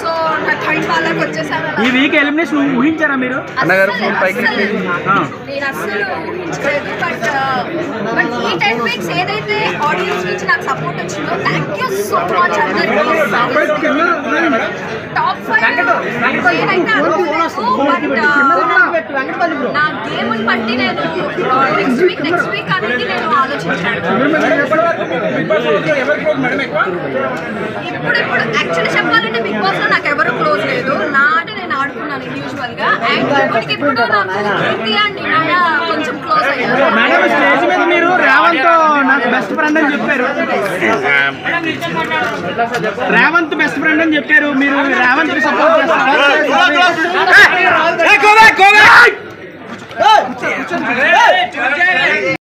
So నా third వాళ్ళకి వచ్చేసాను ఈ వీక్ ఎలిమినేషన్ ఊహించారా మీరు? అన్నగారు ఫోన్ పైకి ఆ. నేను అస్సలు ఊహించలేదు బట్ బట్ ఈ టెన్ వీక్స్ ఏదైతే ఆడియన్స్ నుంచి నాకు సపోర్ట్ వచ్చిందో థ్యాంక్ యూ సో మచ్ అందరికీ. నా గేమ్ బట్టి నేను నెక్స్ట్ వీక్ నెక్స్ట్ వీక్ అనేది నేను ఆలోచించాను. యాక్చువల్లీ చెప్పాలంటే బిగ్ బాస్లో నాకు ఎవరు క్లోజ్ లేదు. నా ఆట నేను ఆడుకున్నాను ఇండివిజువల్గా. అండ్ ఇప్పటికి ఇప్పుడు నాకు కీర్తి అండ్ నినాయ కొంచెం క్లోజ్ అయ్యారు. మేడం స్టేజ్ మీద మీరు రేవంత్ నాకు బెస్ట్ ఫ్రెండ్ అని చెప్పారు. రేవంత్ బెస్ట్ ఫ్రెండ్ అని చెప్పారు మీరు రేవంత్ సపోర్ట్ చేస్తారు